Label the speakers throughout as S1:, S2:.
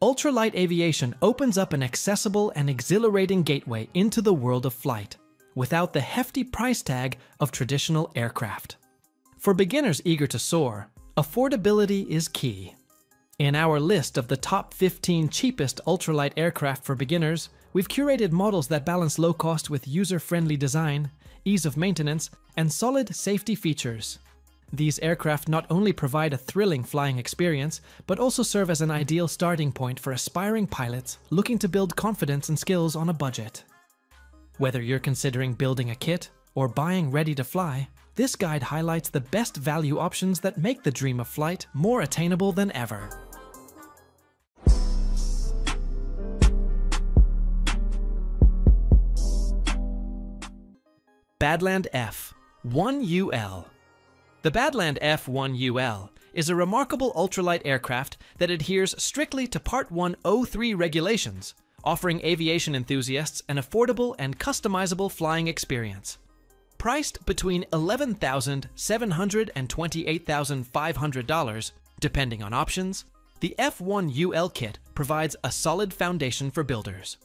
S1: ultralight aviation opens up an accessible and exhilarating gateway into the world of flight, without the hefty price tag of traditional aircraft. For beginners eager to soar, affordability is key. In our list of the top 15 cheapest ultralight aircraft for beginners, we've curated models that balance low cost with user friendly design, ease of maintenance, and solid safety features. These aircraft not only provide a thrilling flying experience, but also serve as an ideal starting point for aspiring pilots looking to build confidence and skills on a budget. Whether you're considering building a kit or buying ready to fly, this guide highlights the best value options that make the dream of flight more attainable than ever. Badland F 1UL The Badland F1UL is a remarkable ultralight aircraft that adheres strictly to Part 103 regulations, offering aviation enthusiasts an affordable and customizable flying experience. Priced between $11,700 and $28,500, depending on options, the F1UL kit provides a solid foundation for builders.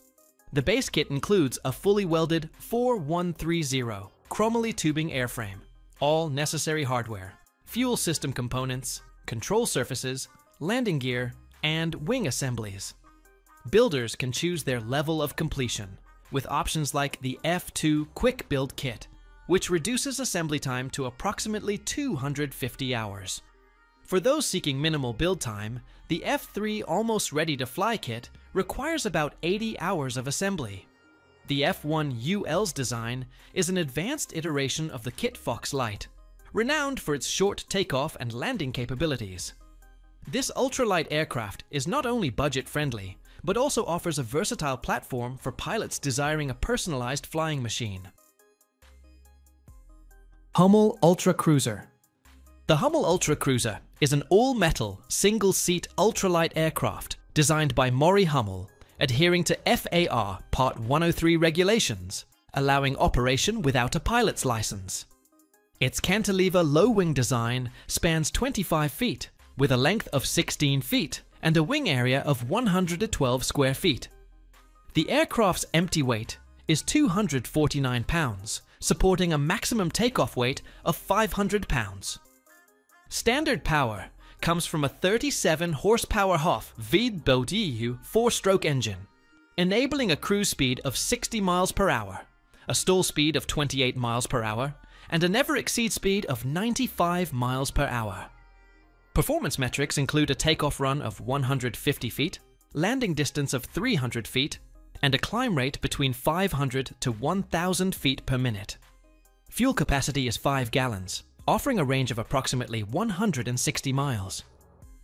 S1: The base kit includes a fully welded 4130 chromoly tubing airframe, all necessary hardware, fuel system components, control surfaces, landing gear, and wing assemblies. Builders can choose their level of completion with options like the F2 Quick Build Kit, which reduces assembly time to approximately 250 hours. For those seeking minimal build time, the F3 Almost Ready to Fly kit requires about 80 hours of assembly. The F1UL's design is an advanced iteration of the Kitfox Lite, renowned for its short takeoff and landing capabilities. This ultralight aircraft is not only budget friendly, but also offers a versatile platform for pilots desiring a personalized flying machine. Hummel Ultra Cruiser The Hummel Ultra Cruiser is an all-metal, single-seat ultralight aircraft designed by Maury Hummel, adhering to FAR Part 103 regulations, allowing operation without a pilot's license. Its cantilever low-wing design spans 25 feet, with a length of 16 feet and a wing area of 112 square feet. The aircraft's empty weight is 249 pounds, supporting a maximum takeoff weight of 500 pounds. Standard power comes from a 37 horsepower Half VW 4-stroke engine, enabling a cruise speed of 60 miles per hour, a stall speed of 28 miles per hour, and a never exceed speed of 95 miles per hour. Performance metrics include a takeoff run of 150 feet, landing distance of 300 feet, and a climb rate between 500 to 1000 feet per minute. Fuel capacity is 5 gallons, offering a range of approximately 160 miles.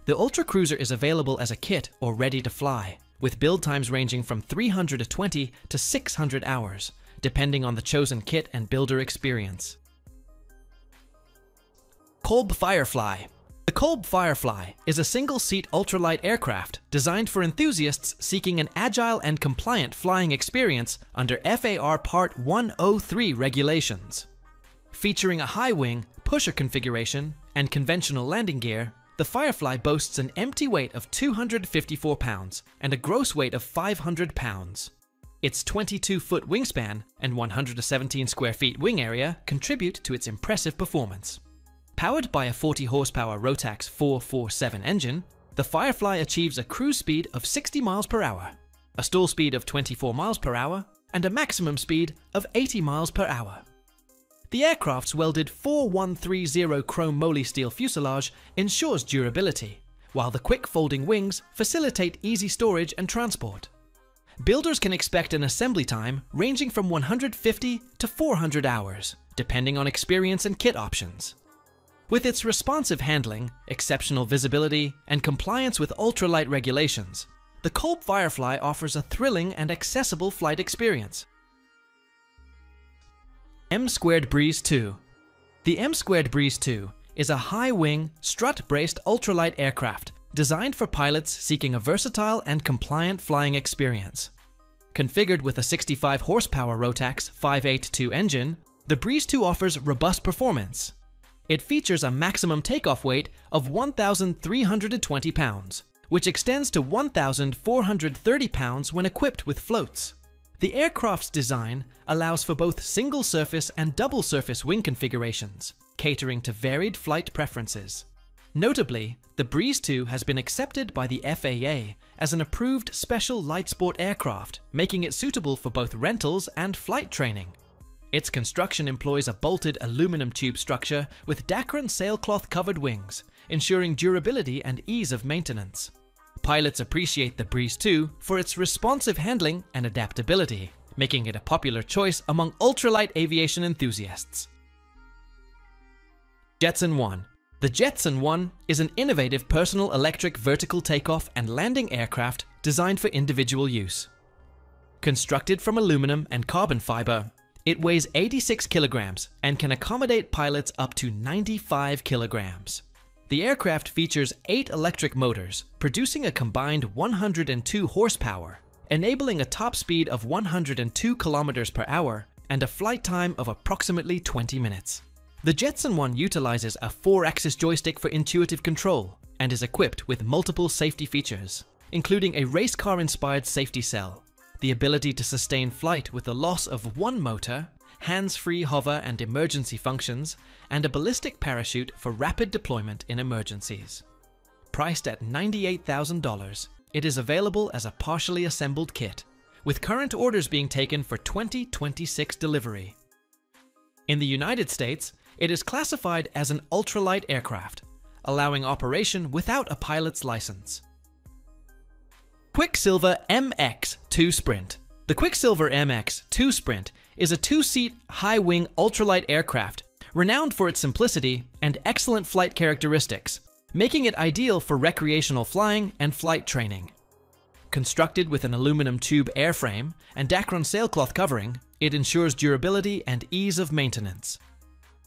S1: The Ultra Cruiser is available as a kit or ready to fly, with build times ranging from 320 to 600 hours, depending on the chosen kit and builder experience. Kolb Firefly the Kolb Firefly is a single-seat ultralight aircraft designed for enthusiasts seeking an agile and compliant flying experience under FAR Part 103 regulations. Featuring a high wing, pusher configuration, and conventional landing gear, the Firefly boasts an empty weight of 254 pounds and a gross weight of 500 pounds. Its 22-foot wingspan and 117 square feet wing area contribute to its impressive performance. Powered by a 40 horsepower Rotax 447 engine, the Firefly achieves a cruise speed of 60 miles per hour, a stall speed of 24 miles per hour, and a maximum speed of 80 miles per hour. The aircraft's welded 4130 chrome moly steel fuselage ensures durability, while the quick folding wings facilitate easy storage and transport. Builders can expect an assembly time ranging from 150 to 400 hours, depending on experience and kit options. With its responsive handling, exceptional visibility, and compliance with ultralight regulations, the Kolb Firefly offers a thrilling and accessible flight experience. M Squared Breese 2 The M Squared Breese 2 is a high-wing, strut-braced ultralight aircraft designed for pilots seeking a versatile and compliant flying experience. Configured with a 65 horsepower Rotax 582 engine, the Breese 2 offers robust performance, it features a maximum takeoff weight of 1,320 pounds, which extends to 1,430 pounds when equipped with floats. The aircraft's design allows for both single surface and double surface wing configurations, catering to varied flight preferences. Notably, the Breese 2 has been accepted by the FAA as an approved special light sport aircraft, making it suitable for both rentals and flight training. Its construction employs a bolted aluminum tube structure with Dacron sailcloth covered wings, ensuring durability and ease of maintenance. Pilots appreciate the Breese 2 for its responsive handling and adaptability, making it a popular choice among ultralight aviation enthusiasts. Jetson 1 The Jetson 1 is an innovative personal electric vertical takeoff and landing aircraft designed for individual use. Constructed from aluminum and carbon fiber, it weighs 86 kilograms and can accommodate pilots up to 95 kilograms. The aircraft features eight electric motors, producing a combined 102 horsepower, enabling a top speed of 102 kilometers per hour and a flight time of approximately 20 minutes. The Jetson 1 utilizes a 4-axis joystick for intuitive control and is equipped with multiple safety features, including a race car-inspired safety cell, the ability to sustain flight with the loss of one motor hands-free hover and emergency functions, and a ballistic parachute for rapid deployment in emergencies. Priced at $98,000, it is available as a partially assembled kit, with current orders being taken for 2026 delivery. In the United States, it is classified as an ultralight aircraft, allowing operation without a pilot's license. Quicksilver MX-2 Sprint The Quicksilver MX-2 Sprint is a two-seat, high-wing ultralight aircraft, renowned for its simplicity and excellent flight characteristics, making it ideal for recreational flying and flight training. Constructed with an aluminum tube airframe and Dacron sailcloth covering, it ensures durability and ease of maintenance.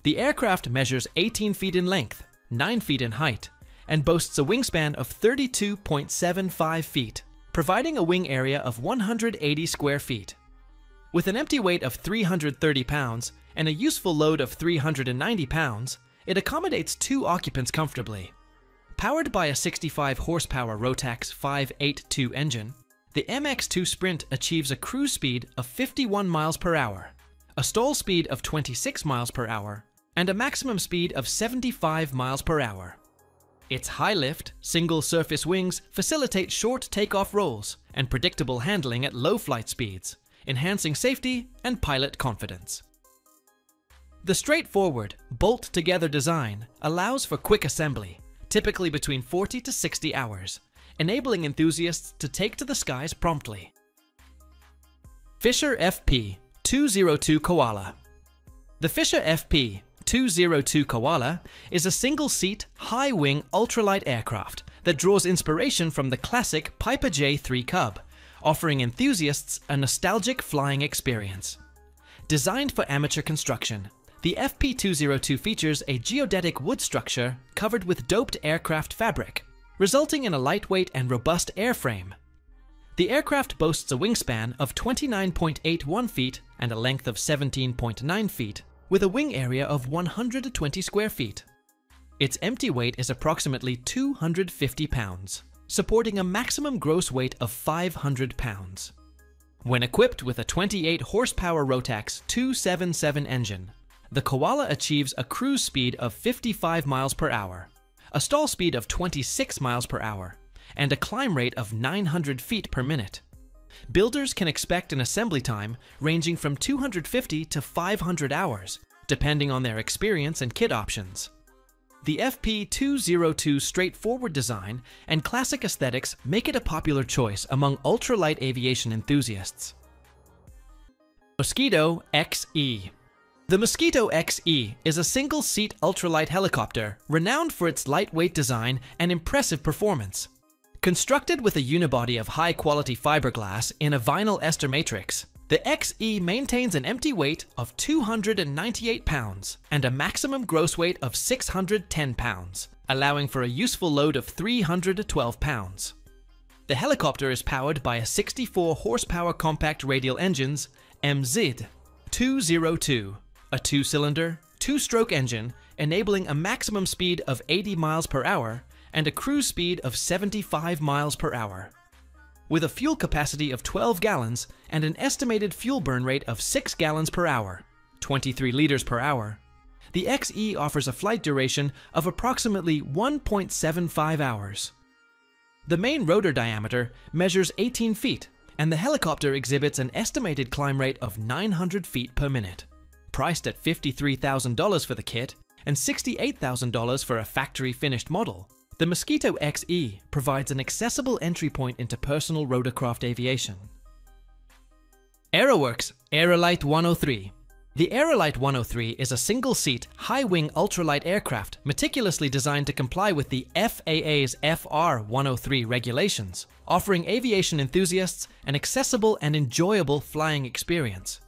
S1: The aircraft measures 18 feet in length, 9 feet in height, and boasts a wingspan of 32.75 feet, providing a wing area of 180 square feet. With an empty weight of 330 pounds and a useful load of 390 pounds, it accommodates two occupants comfortably. Powered by a 65 horsepower Rotax 582 engine, the MX2 Sprint achieves a cruise speed of 51 miles per hour, a stall speed of 26 miles per hour, and a maximum speed of 75 miles per hour. Its high lift, single surface wings facilitate short takeoff rolls and predictable handling at low flight speeds enhancing safety and pilot confidence. The straightforward, bolt-together design allows for quick assembly, typically between 40 to 60 hours, enabling enthusiasts to take to the skies promptly. Fisher FP 202 Koala The Fisher FP 202 Koala is a single-seat, high-wing ultralight aircraft that draws inspiration from the classic Piper J3 Cub, offering enthusiasts a nostalgic flying experience. Designed for amateur construction, the FP202 features a geodetic wood structure covered with doped aircraft fabric, resulting in a lightweight and robust airframe. The aircraft boasts a wingspan of 29.81 feet and a length of 17.9 feet, with a wing area of 120 square feet. Its empty weight is approximately 250 pounds supporting a maximum gross weight of 500 pounds. When equipped with a 28 horsepower Rotax 277 engine, the Koala achieves a cruise speed of 55 miles per hour, a stall speed of 26 miles per hour, and a climb rate of 900 feet per minute. Builders can expect an assembly time ranging from 250 to 500 hours, depending on their experience and kit options. The FP202 straightforward design and classic aesthetics make it a popular choice among ultralight aviation enthusiasts. Mosquito XE The Mosquito XE is a single-seat ultralight helicopter renowned for its lightweight design and impressive performance. Constructed with a unibody of high-quality fiberglass in a vinyl ester matrix, the XE maintains an empty weight of 298 pounds and a maximum gross weight of 610 pounds, allowing for a useful load of 312 pounds. The helicopter is powered by a 64 horsepower compact radial engines MZ 202, a two-cylinder, two-stroke engine enabling a maximum speed of 80 miles per hour and a cruise speed of 75 miles per hour. With a fuel capacity of 12 gallons and an estimated fuel burn rate of 6 gallons per hour, 23 liters per hour, the XE offers a flight duration of approximately 1.75 hours. The main rotor diameter measures 18 feet, and the helicopter exhibits an estimated climb rate of 900 feet per minute. Priced at $53,000 for the kit and $68,000 for a factory finished model, the Mosquito XE provides an accessible entry point into personal rotorcraft aviation. Aeroworks Aerolite 103 the Aerolite 103 is a single-seat, high-wing ultralight aircraft meticulously designed to comply with the FAA's FAR 103 regulations, offering aviation enthusiasts an accessible and enjoyable flying experience.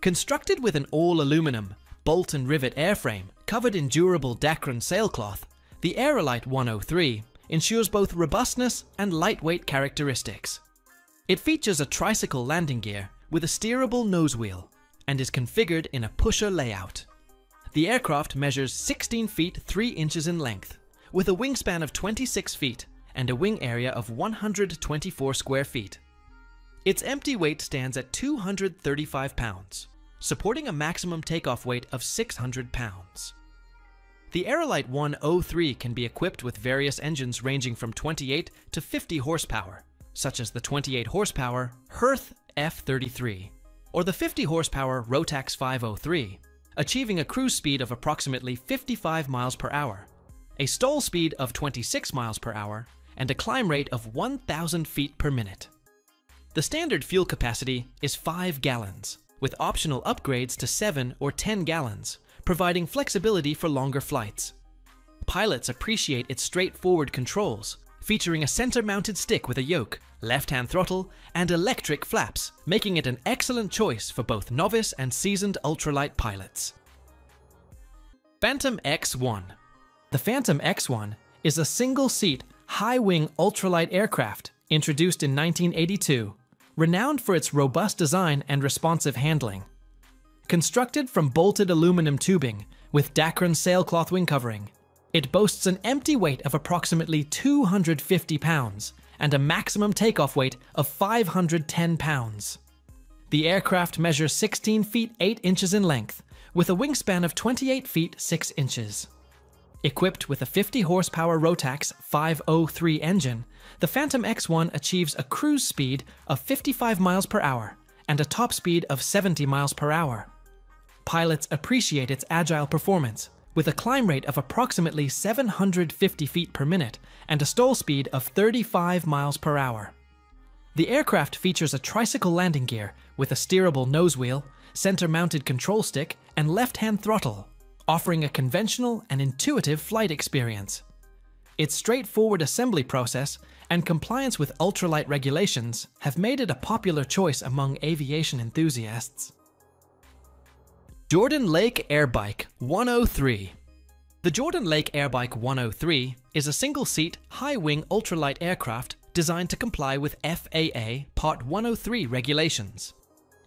S1: Constructed with an all-aluminum, bolt and rivet airframe covered in durable Dacron sailcloth, the Aerolite 103 ensures both robustness and lightweight characteristics. It features a tricycle landing gear with a steerable nose wheel and is configured in a pusher layout. The aircraft measures 16 feet 3 inches in length, with a wingspan of 26 feet and a wing area of 124 square feet. Its empty weight stands at 235 pounds, supporting a maximum takeoff weight of 600 pounds. The Aerolite 103 can be equipped with various engines ranging from 28 to 50 horsepower, such as the 28 horsepower Hirth F33 or the 50 horsepower Rotax 503, achieving a cruise speed of approximately 55 miles per hour, a stall speed of 26 miles per hour, and a climb rate of 1,000 feet per minute. The standard fuel capacity is 5 gallons, with optional upgrades to 7 or 10 gallons, providing flexibility for longer flights. Pilots appreciate its straightforward controls, featuring a center-mounted stick with a yoke, left-hand throttle, and electric flaps, making it an excellent choice for both novice and seasoned ultralight pilots. Phantom X-1 The Phantom X-1 is a single-seat, high-wing ultralight aircraft introduced in 1982, renowned for its robust design and responsive handling. Constructed from bolted aluminum tubing with Dacron sailcloth wing covering, it boasts an empty weight of approximately 250 pounds and a maximum takeoff weight of 510 pounds. The aircraft measures 16 feet 8 inches in length, with a wingspan of 28 feet 6 inches. Equipped with a 50 horsepower Rotax 503 engine, the Phantom X1 achieves a cruise speed of 55 miles per hour and a top speed of 70 miles per hour. Pilots appreciate its agile performance, with a climb rate of approximately 750 feet per minute and a stall speed of 35 miles per hour. The aircraft features a tricycle landing gear with a steerable nose wheel, center-mounted control stick, and left-hand throttle, offering a conventional and intuitive flight experience. Its straightforward assembly process and compliance with ultralight regulations have made it a popular choice among aviation enthusiasts. Jordan Lake Airbike 103 The Jordan Lake Airbike 103 is a single-seat, high-wing ultralight aircraft designed to comply with FAA Part 103 regulations.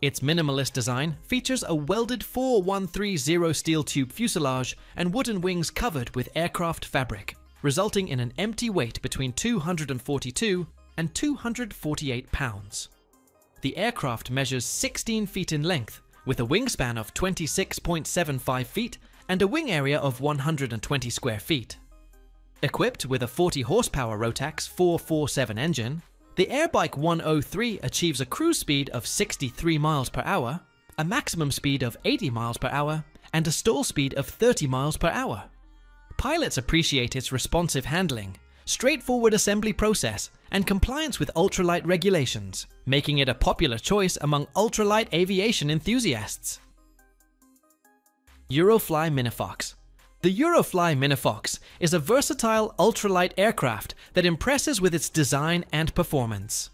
S1: Its minimalist design features a welded 4130 steel tube fuselage and wooden wings covered with aircraft fabric, resulting in an empty weight between 242 and 248 pounds. The aircraft measures 16 feet in length with a wingspan of 26.75 feet and a wing area of 120 square feet. Equipped with a 40 horsepower Rotax 447 engine, the Airbike 103 achieves a cruise speed of 63 miles per hour, a maximum speed of 80 miles per hour, and a stall speed of 30 miles per hour. Pilots appreciate its responsive handling, straightforward assembly process, and compliance with ultralight regulations, making it a popular choice among ultralight aviation enthusiasts. Eurofly Minifox The Eurofly Minifox is a versatile ultralight aircraft that impresses with its design and performance.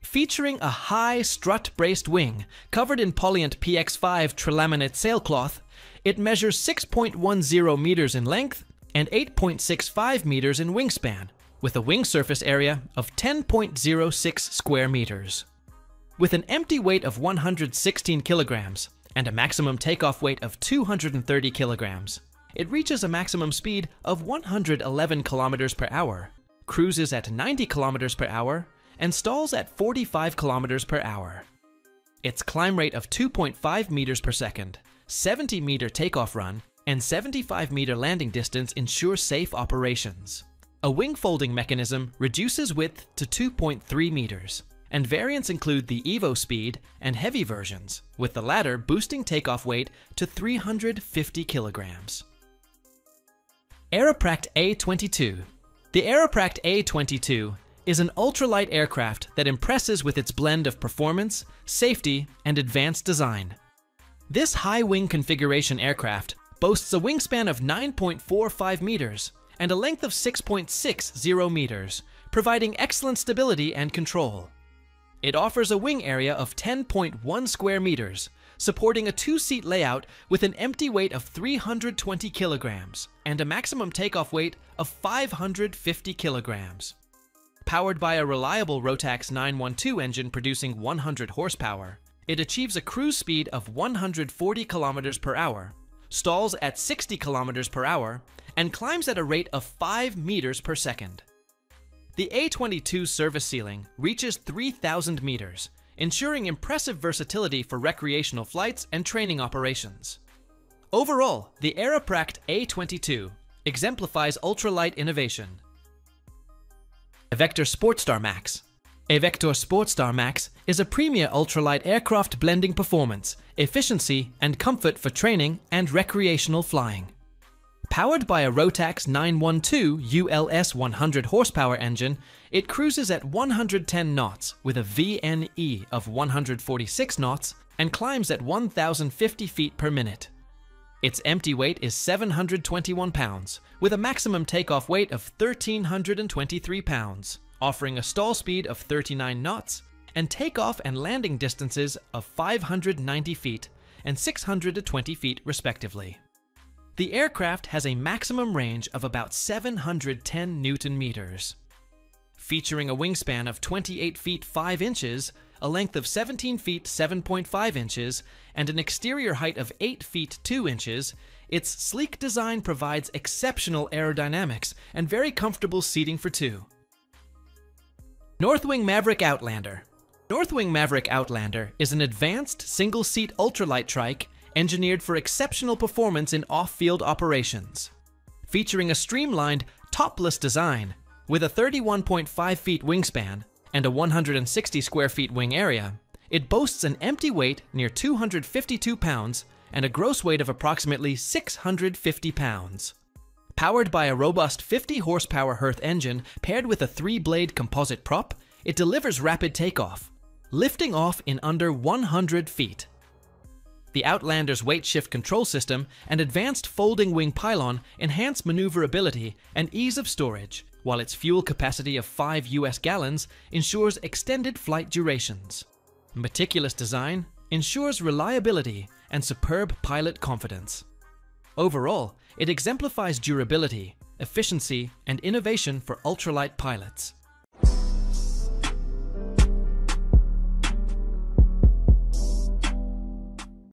S1: Featuring a high strut-braced wing covered in Polyant PX5 trilaminate sailcloth, it measures 6.10 meters in length and 8.65 meters in wingspan, with a wing surface area of 10.06 square meters. With an empty weight of 116 kilograms and a maximum takeoff weight of 230 kilograms, it reaches a maximum speed of 111 kilometers per hour, cruises at 90 kilometers per hour, and stalls at 45 kilometers per hour. Its climb rate of 2.5 meters per second, 70 meter takeoff run, and 75 meter landing distance ensure safe operations. A wing folding mechanism reduces width to 2.3 meters, and variants include the Evo Speed and Heavy versions, with the latter boosting takeoff weight to 350 kilograms. Aeroprakt A22 The Aeroprakt A22 is an ultralight aircraft that impresses with its blend of performance, safety, and advanced design. This high wing configuration aircraft boasts a wingspan of 9.45 meters and a length of 6.60 meters, providing excellent stability and control. It offers a wing area of 10.1 square meters, supporting a two-seat layout with an empty weight of 320 kilograms and a maximum takeoff weight of 550 kilograms. Powered by a reliable Rotax 912 engine producing 100 horsepower, it achieves a cruise speed of 140 kilometers per hour, stalls at 60 kilometers per hour, and climbs at a rate of 5 meters per second. The A22 service ceiling reaches 3,000 meters, ensuring impressive versatility for recreational flights and training operations. Overall, the Aeroprakt A22 exemplifies ultralight innovation. Evektor Sportstar Max Evektor Sportstar Max is a premier ultralight aircraft blending performance, efficiency, and comfort for training and recreational flying. Powered by a Rotax 912 ULS 100 horsepower engine, it cruises at 110 knots with a VNE of 146 knots and climbs at 1,050 feet per minute. Its empty weight is 721 pounds, with a maximum takeoff weight of 1,323 pounds, offering a stall speed of 39 knots and takeoff and landing distances of 590 feet and 620 feet respectively. The aircraft has a maximum range of about 710 newton meters. Featuring a wingspan of 28 feet 5 inches, a length of 17 feet 7.5 inches, and an exterior height of 8 feet 2 inches, its sleek design provides exceptional aerodynamics and very comfortable seating for two. Northwing Maverick Outlander Northwing Maverick Outlander is an advanced single-seat ultralight trike engineered for exceptional performance in off-field operations. Featuring a streamlined, topless design, with a 31.5 feet wingspan and a 160 square feet wing area, it boasts an empty weight near 252 pounds and a gross weight of approximately 650 pounds. Powered by a robust 50 horsepower Hirth engine paired with a three-blade composite prop, it delivers rapid takeoff, lifting off in under 100 feet. The Outlander's weight shift control system and advanced folding wing pylon enhance maneuverability and ease of storage, while its fuel capacity of 5 US gallons ensures extended flight durations. Meticulous design ensures reliability and superb pilot confidence. Overall, it exemplifies durability, efficiency, and innovation for ultralight pilots.